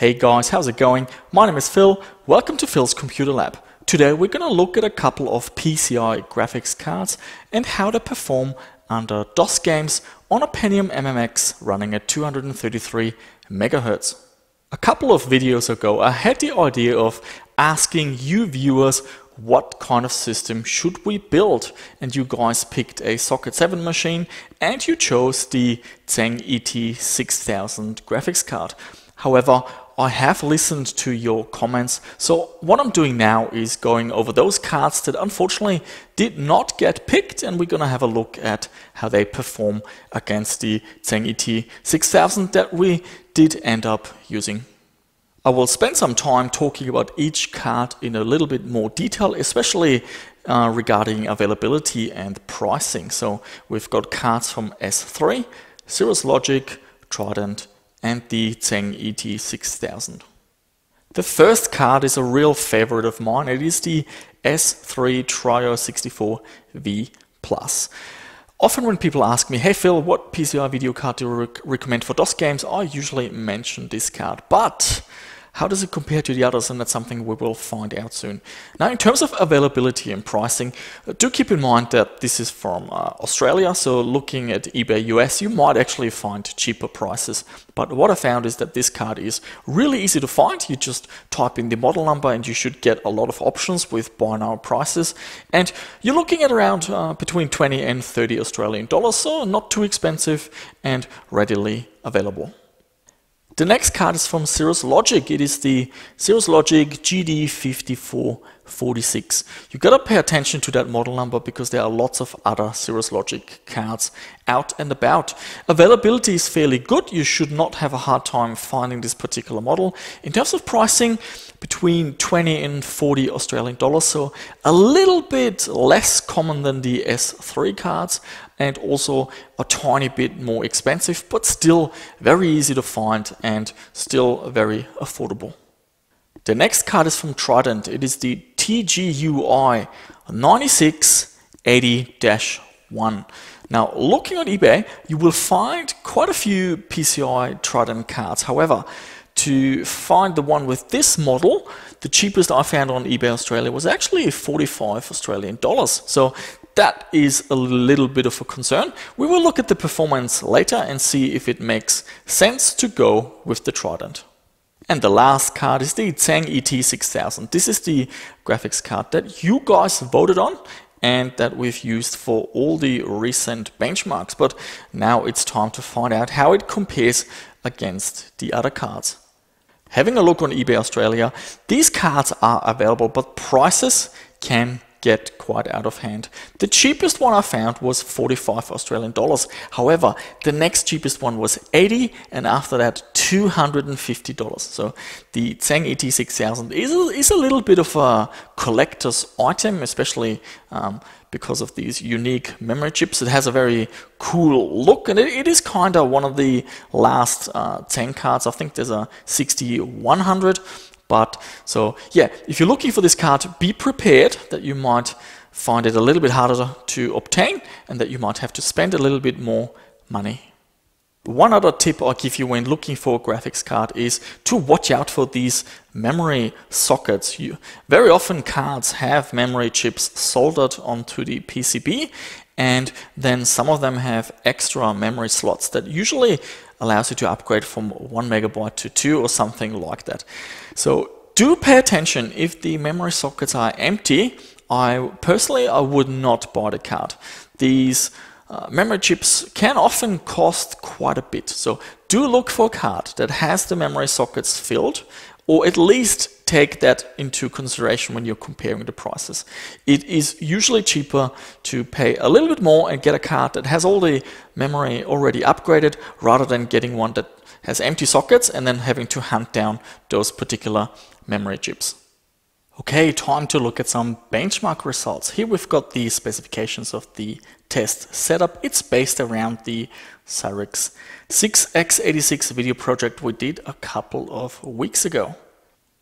Hey guys, how's it going? My name is Phil. Welcome to Phil's Computer Lab. Today we're going to look at a couple of PCI graphics cards and how they perform under DOS games on a Pentium MMX running at 233 MHz. A couple of videos ago I had the idea of asking you viewers what kind of system should we build and you guys picked a Socket 7 machine and you chose the Tseng ET6000 graphics card. However, I have listened to your comments, so what I'm doing now is going over those cards that unfortunately did not get picked and we're gonna have a look at how they perform against the Tseng ET6000 that we did end up using. I will spend some time talking about each card in a little bit more detail, especially uh, regarding availability and pricing. So we've got cards from S3, Cirrus Logic, Trident, and the Tseng ET6000. The first card is a real favorite of mine. It is the S3 Trio 64V Plus. Often when people ask me, hey Phil, what PCI video card do you rec recommend for DOS games? I usually mention this card. But how does it compare to the others? And that's something we will find out soon. Now, in terms of availability and pricing, uh, do keep in mind that this is from uh, Australia. So looking at eBay US, you might actually find cheaper prices. But what I found is that this card is really easy to find. You just type in the model number and you should get a lot of options with buy now prices. And you're looking at around uh, between 20 and 30 Australian dollars. So not too expensive and readily available. The next card is from Cirrus Logic. It is the Cirrus Logic GD5446. You gotta pay attention to that model number because there are lots of other Cirrus Logic cards out and about. Availability is fairly good. You should not have a hard time finding this particular model. In terms of pricing, between 20 and 40 Australian dollars, so a little bit less common than the S3 cards, and also a tiny bit more expensive, but still very easy to find and still very affordable. The next card is from Trident. It is the TGUI 9680-1. Now, looking on eBay, you will find quite a few PCI Trident cards. However, to find the one with this model, the cheapest I found on eBay Australia was actually 45 Australian dollars. So that is a little bit of a concern. We will look at the performance later and see if it makes sense to go with the Trident. And the last card is the Tseng ET6000. This is the graphics card that you guys voted on and that we've used for all the recent benchmarks. But now it's time to find out how it compares against the other cards. Having a look on eBay Australia, these cards are available, but prices can get quite out of hand. The cheapest one I found was 45 Australian dollars. However, the next cheapest one was 80 and after that $250. So the Tseng ET6000 is a, is a little bit of a collector's item, especially um, because of these unique memory chips. It has a very cool look and it, it is kind of one of the last uh, Tseng cards. I think there's a 6100 but so yeah, if you're looking for this card, be prepared that you might find it a little bit harder to obtain and that you might have to spend a little bit more money. One other tip I'll give you when looking for a graphics card is to watch out for these memory sockets. You, very often cards have memory chips soldered onto the PCB and then some of them have extra memory slots that usually allows you to upgrade from 1 megabyte to 2 or something like that. So do pay attention if the memory sockets are empty. I personally I would not buy the card. These uh, memory chips can often cost quite a bit. So do look for a card that has the memory sockets filled or at least take that into consideration when you're comparing the prices. It is usually cheaper to pay a little bit more and get a card that has all the memory already upgraded rather than getting one that has empty sockets and then having to hunt down those particular memory chips. Okay, time to look at some benchmark results. Here we've got the specifications of the test setup. It's based around the Cyrix 6x86 video project we did a couple of weeks ago.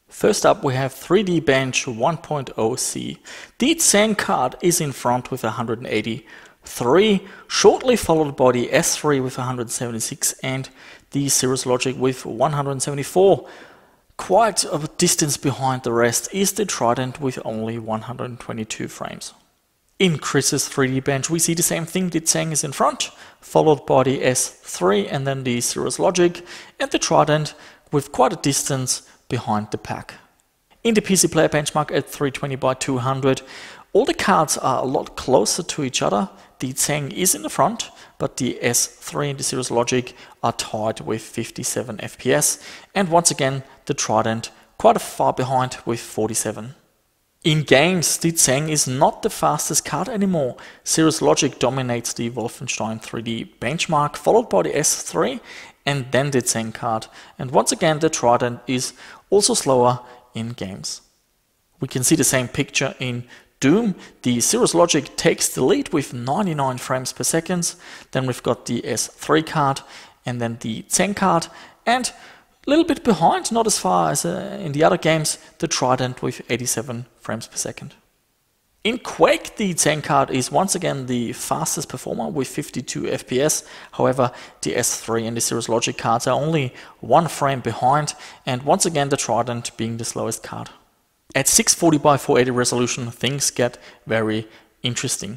First up we have 3D Bench 1.0C. The Tseng card is in front with 183, shortly followed by the S3 with 176 and the Cirrus Logic with 174. quite a distance behind the rest is the Trident with only 122 frames. In Chris's 3D bench we see the same thing, the Tseng is in front, followed by the S3 and then the Cirrus Logic and the Trident with quite a distance behind the pack. In the PC Player benchmark at 320 by 200 all the cards are a lot closer to each other. The Tseng is in the front, but the S3 and the Cirrus Logic are tied with 57 FPS. And once again, the Trident quite a far behind with 47. In games, the Tseng is not the fastest card anymore. Cirrus Logic dominates the Wolfenstein 3D benchmark, followed by the S3 and then the Tseng card. And once again, the Trident is also slower in games. We can see the same picture in Doom, the Cirrus Logic takes the lead with 99 frames per second. Then we've got the S3 card and then the Tseng card. And a little bit behind, not as far as uh, in the other games, the Trident with 87 frames per second. In Quake, the Tseng card is once again the fastest performer with 52 FPS. However, the S3 and the Cirrus Logic cards are only one frame behind, and once again the Trident being the slowest card. At 640 by 480 resolution, things get very interesting.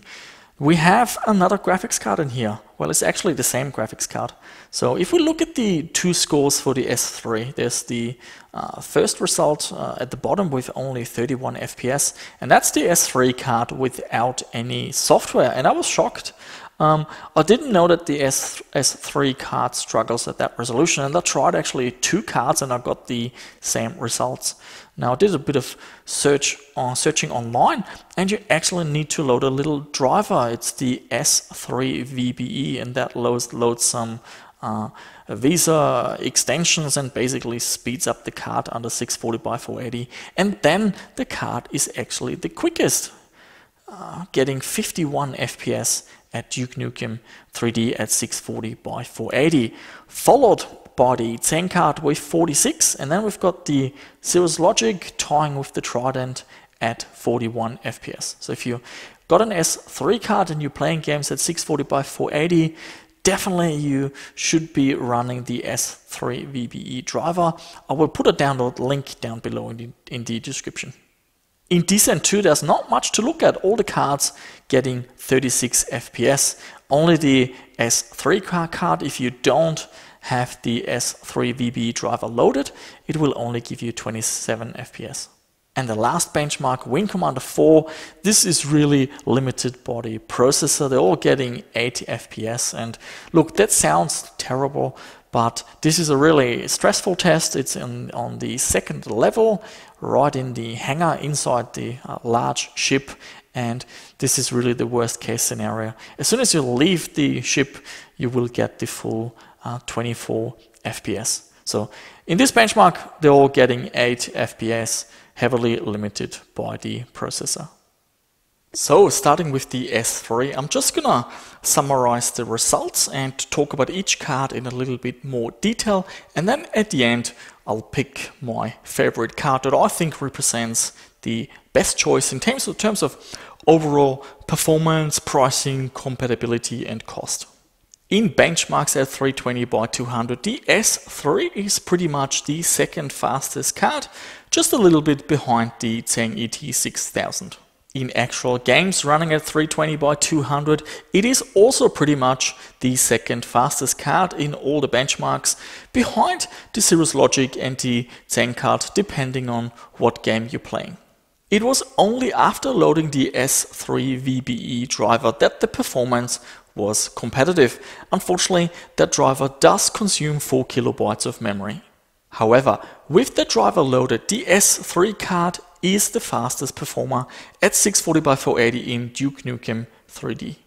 We have another graphics card in here. Well, it's actually the same graphics card. So if we look at the two scores for the S3, there's the uh, first result uh, at the bottom with only 31 FPS, and that's the S3 card without any software. And I was shocked. Um, I didn't know that the S S3 card struggles at that resolution, and I tried actually two cards and I got the same results. Now I did a bit of search on searching online and you actually need to load a little driver. It's the S3 VBE and that loads, loads some uh, VESA extensions and basically speeds up the card under 640 by 480 and then the card is actually the quickest uh, getting 51 FPS at Duke Nukem 3D at 640 by 480 followed body Tseng card with 46 and then we've got the Cirrus Logic tying with the Trident at 41 FPS. So if you got an S3 card and you're playing games at 640 by 480 definitely you should be running the S3 VBE driver. I will put a download link down below in the, in the description. In Descent 2 there's not much to look at, all the cards getting 36 FPS. Only the S3 card, card if you don't have the S3 VB driver loaded, it will only give you 27 FPS. And the last benchmark, Wing Commander 4, this is really limited body processor. They're all getting 80 FPS. And look, that sounds terrible, but this is a really stressful test. It's in, on the second level, right in the hangar inside the uh, large ship. And this is really the worst case scenario. As soon as you leave the ship, you will get the full uh, 24 FPS. So in this benchmark, they're all getting 8 FPS, heavily limited by the processor. So starting with the S3, I'm just gonna summarize the results and talk about each card in a little bit more detail. And then at the end, I'll pick my favorite card that I think represents the best choice in terms of, terms of overall performance, pricing, compatibility, and cost. In benchmarks at 320 by 200, the S3 is pretty much the second fastest card, just a little bit behind the Tseng ET6000. In actual games running at 320 by 200, it is also pretty much the second fastest card in all the benchmarks, behind the Cirrus Logic and the Tseng card depending on what game you're playing. It was only after loading the S3 VBE driver that the performance was competitive. Unfortunately, that driver does consume 4 kilobytes of memory. However, with the driver loaded, the S3 card is the fastest performer at 640 by 480 in Duke Nukem 3D.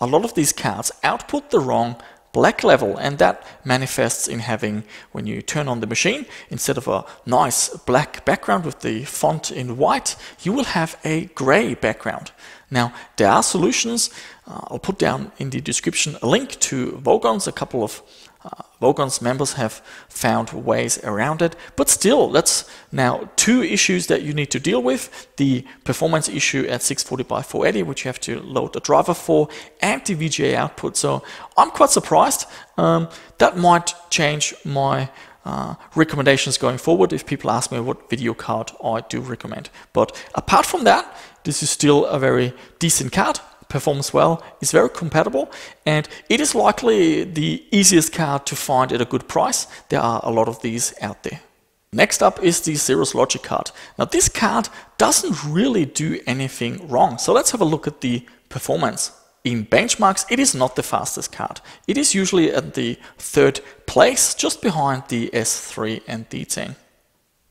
A lot of these cards output the wrong black level and that manifests in having when you turn on the machine instead of a nice black background with the font in white you will have a gray background now there are solutions uh, I'll put down in the description a link to Vogons a couple of uh, Vogon's members have found ways around it, but still, that's now two issues that you need to deal with. The performance issue at 640 by 480, which you have to load the driver for, and the VGA output. So I'm quite surprised. Um, that might change my uh, recommendations going forward if people ask me what video card I do recommend. But apart from that, this is still a very decent card, performs well, is very compatible, and it is likely the easiest card to find at a good price. There are a lot of these out there. Next up is the Cirrus Logic card. Now this card doesn't really do anything wrong, so let's have a look at the performance. In benchmarks, it is not the fastest card. It is usually at the third place, just behind the S3 and D10.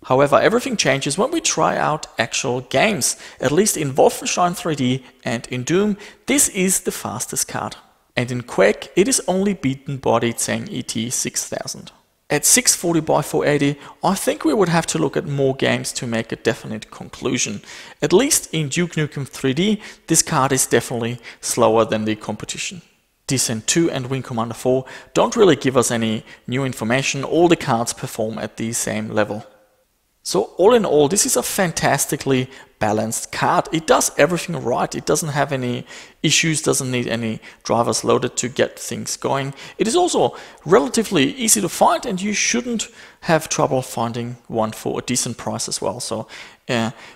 However, everything changes when we try out actual games. At least in Wolfenstein 3D and in Doom, this is the fastest card. And in Quake, it is only beaten by the Tseng ET6000. At 640 by 480, I think we would have to look at more games to make a definite conclusion. At least in Duke Nukem 3D, this card is definitely slower than the competition. Descent 2 and Wing Commander 4 don't really give us any new information, all the cards perform at the same level. So all in all, this is a fantastically balanced card. It does everything right. It doesn't have any issues, doesn't need any drivers loaded to get things going. It is also relatively easy to find and you shouldn't have trouble finding one for a decent price as well. So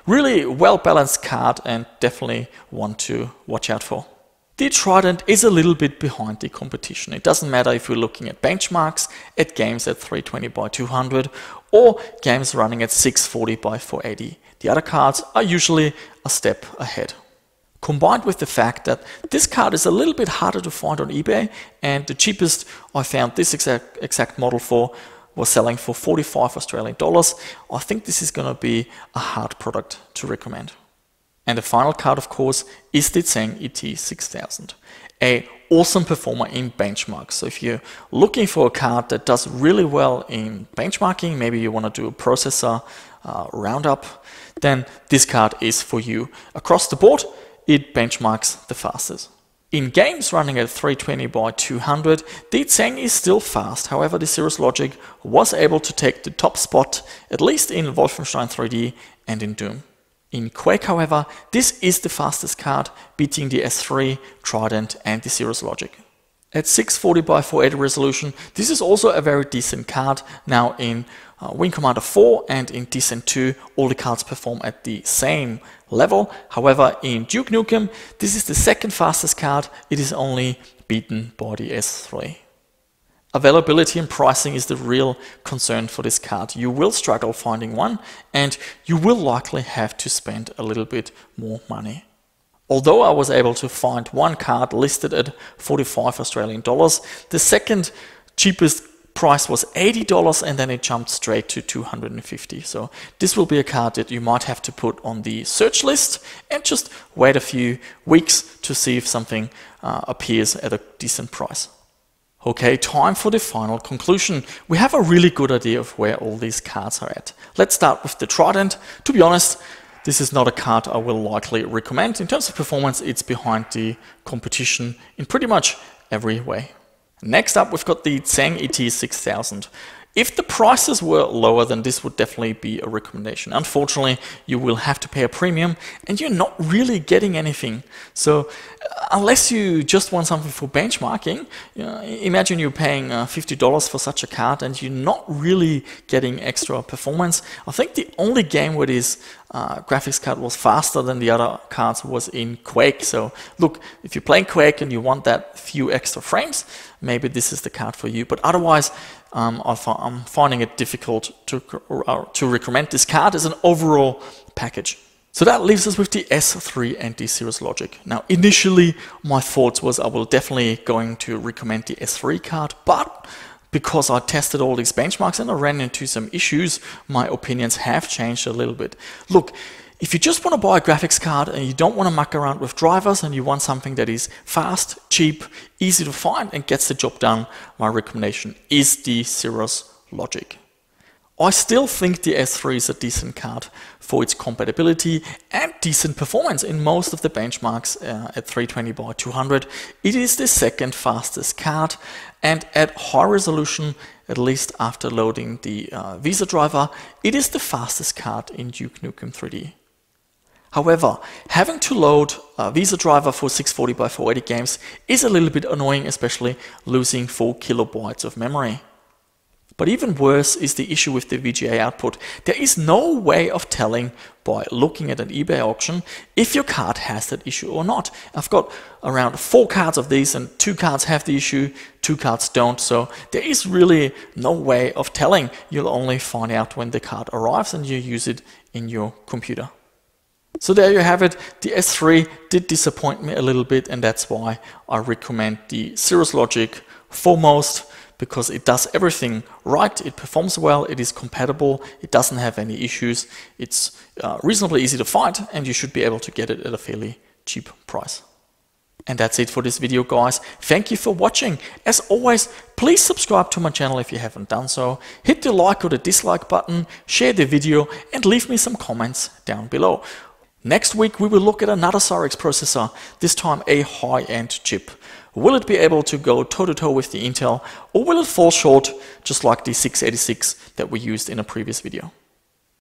really well balanced card and definitely one to watch out for. The Trident is a little bit behind the competition. It doesn't matter if we're looking at benchmarks, at games at 320 by 200, or games running at 640 by 480. The other cards are usually a step ahead. Combined with the fact that this card is a little bit harder to find on eBay, and the cheapest I found this exact, exact model for was selling for 45 Australian dollars, I think this is going to be a hard product to recommend. And the final card, of course, is the Tseng ET6000, a awesome performer in benchmarks. So if you're looking for a card that does really well in benchmarking, maybe you want to do a processor uh, roundup, then this card is for you. Across the board, it benchmarks the fastest. In games running at 320 by 200, the Tseng is still fast, however the Cirrus Logic was able to take the top spot, at least in Wolfenstein 3D and in Doom. In Quake, however, this is the fastest card, beating the S3, Trident and the Cirrus Logic. At 640 by 480 resolution, this is also a very decent card. Now in uh, Wing Commander 4 and in Descent 2, all the cards perform at the same level. However, in Duke Nukem, this is the second fastest card. It is only beaten by the S3. Availability and pricing is the real concern for this card. You will struggle finding one and you will likely have to spend a little bit more money. Although I was able to find one card listed at 45 Australian dollars, the second cheapest price was $80 and then it jumped straight to 250. So this will be a card that you might have to put on the search list and just wait a few weeks to see if something uh, appears at a decent price. Okay, time for the final conclusion. We have a really good idea of where all these cards are at. Let's start with the Trident. To be honest, this is not a card I will likely recommend. In terms of performance, it's behind the competition in pretty much every way. Next up, we've got the Tseng ET6000. If the prices were lower, then this would definitely be a recommendation. Unfortunately, you will have to pay a premium and you're not really getting anything. So uh, unless you just want something for benchmarking, you know, imagine you're paying uh, $50 for such a card and you're not really getting extra performance. I think the only game where this uh, graphics card was faster than the other cards was in Quake. So look, if you're playing Quake and you want that few extra frames, maybe this is the card for you. But otherwise, um, I'm finding it difficult to, uh, to recommend this card as an overall package. So that leaves us with the S3 and the Cirrus Logic. Now initially my thoughts was I will definitely going to recommend the S3 card, but because I tested all these benchmarks and I ran into some issues, my opinions have changed a little bit. Look, if you just want to buy a graphics card and you don't want to muck around with drivers and you want something that is fast, cheap, easy to find and gets the job done, my recommendation is the Cirrus Logic. I still think the S3 is a decent card for its compatibility and decent performance in most of the benchmarks uh, at 320 by 200. It is the second fastest card and at high resolution, at least after loading the uh, VESA driver, it is the fastest card in Duke Nukem 3D. However, having to load a VESA driver for 640 by 480 games is a little bit annoying, especially losing 4 kilobytes of memory. But even worse is the issue with the VGA output. There is no way of telling by looking at an eBay auction if your card has that issue or not. I've got around four cards of these and two cards have the issue, two cards don't. So there is really no way of telling. You'll only find out when the card arrives and you use it in your computer. So there you have it. The S3 did disappoint me a little bit and that's why I recommend the Cirrus Logic Foremost because it does everything right, it performs well, it is compatible, it doesn't have any issues, it's uh, reasonably easy to find and you should be able to get it at a fairly cheap price. And that's it for this video guys. Thank you for watching. As always, please subscribe to my channel if you haven't done so. Hit the like or the dislike button, share the video and leave me some comments down below. Next week we will look at another Cyrix processor, this time a high-end chip. Will it be able to go toe-to-toe -to -toe with the Intel or will it fall short just like the 686 that we used in a previous video?